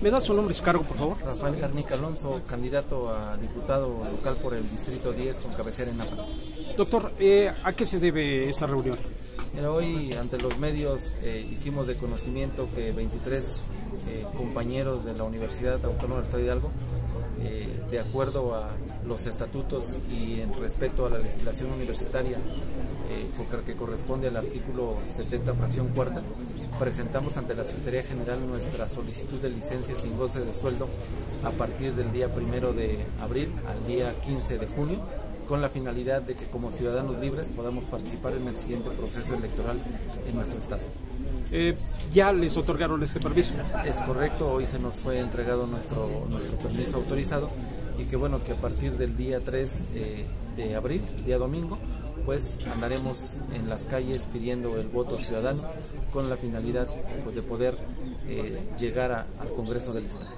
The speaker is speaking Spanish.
¿Me da su nombre y su cargo, por favor? Rafael Garnica Alonso, candidato a diputado local por el Distrito 10 con cabecera en Nápoles. Doctor, eh, ¿a qué se debe esta reunión? Hoy ante los medios eh, hicimos de conocimiento que 23 eh, compañeros de la Universidad Autónoma del Estado de Hidalgo, eh, de acuerdo a los estatutos y en respeto a la legislación universitaria eh, que corresponde al artículo 70, fracción cuarta, presentamos ante la Secretaría General nuestra solicitud de licencia sin goce de sueldo a partir del día primero de abril al día 15 de junio con la finalidad de que como ciudadanos libres podamos participar en el siguiente proceso electoral en nuestro estado. Eh, ¿Ya les otorgaron este permiso? Es correcto, hoy se nos fue entregado nuestro, nuestro permiso autorizado y que bueno, que a partir del día 3 eh, de abril, día domingo, pues andaremos en las calles pidiendo el voto ciudadano con la finalidad pues, de poder eh, llegar a, al Congreso del Estado.